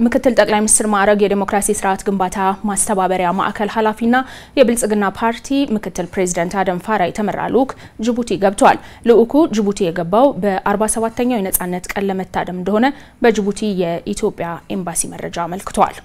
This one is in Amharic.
ምክትል ጠቅላይ ሚኒስትር ማዕረግ የዴሞክራሲ ስርዓት ግንባታ ማስተባበሪያ ማዕከል ኃላፊና የብልጽግና ፓርቲ ምክትል ፕሬዚደንት አደም ፋራ የተመራ ልዑክ ጅቡቲ ገብቷል። ልዑኩ ጅቡቲ የገባው በ47ኛው የነጻነት ቀን ለመታደም እንደሆነ በጅቡቲ የኢትዮጵያ ኤምባሲ መረጃ አመልክቷል።